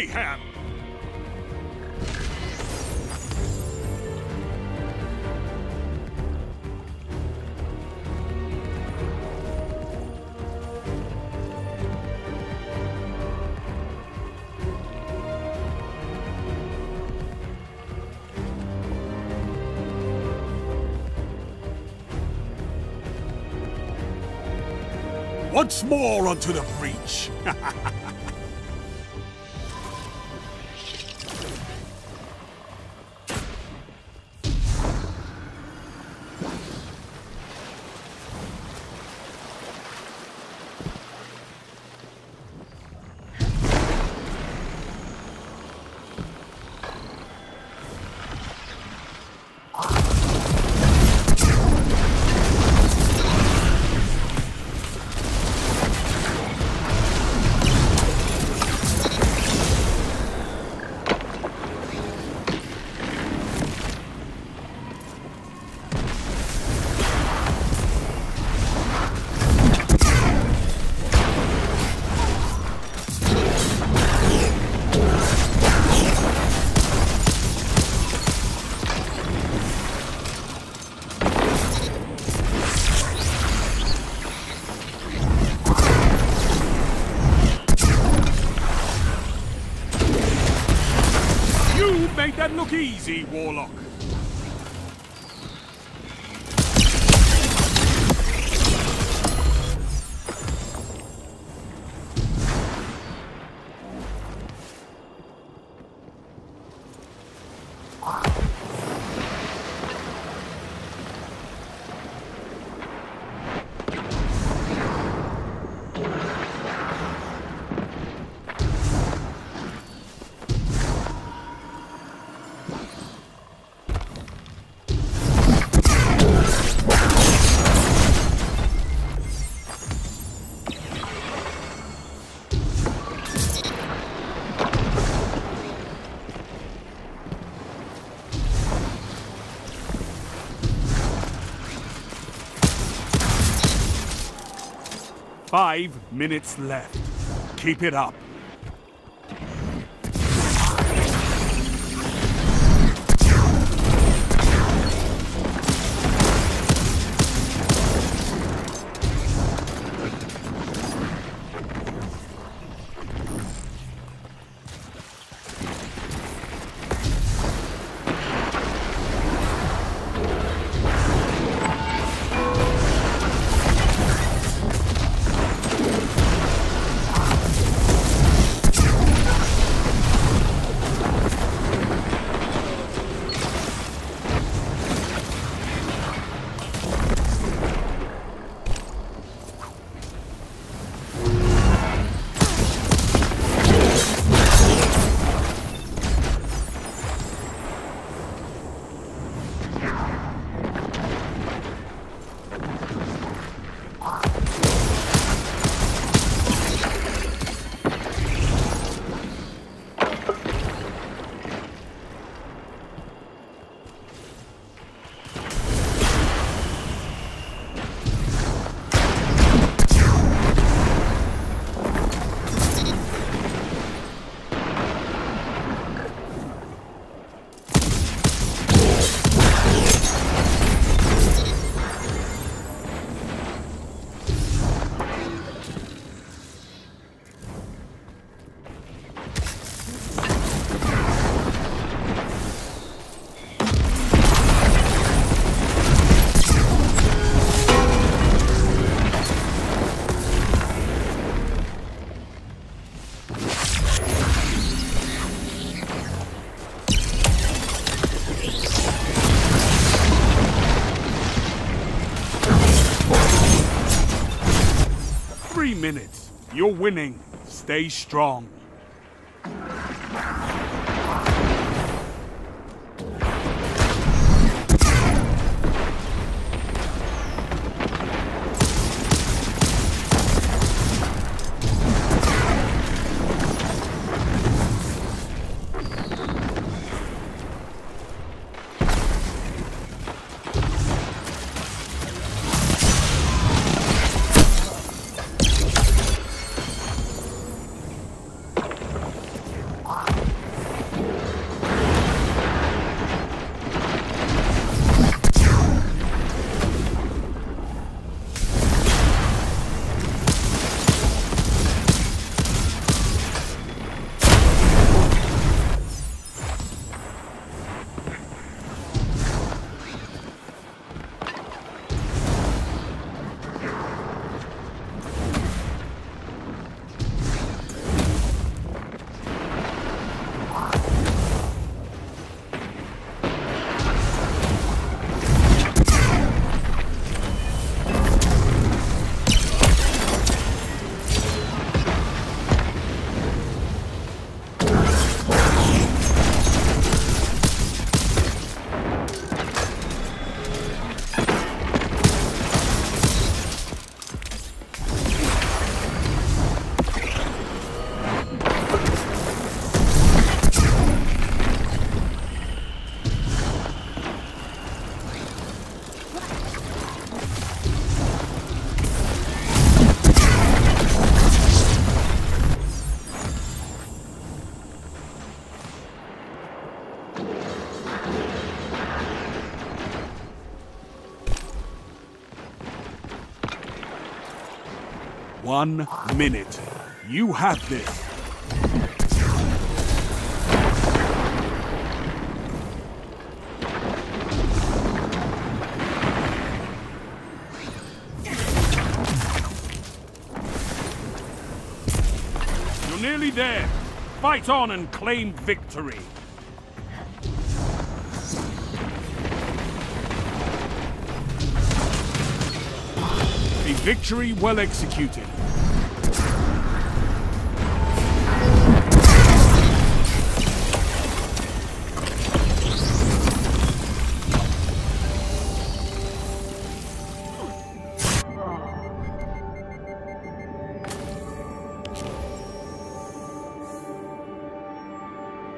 mayhem! Once more onto the breach. look easy, Warlock. Five minutes left. Keep it up. Minutes. You're winning. Stay strong. One minute. You have this. You're nearly there. Fight on and claim victory. Victory well executed.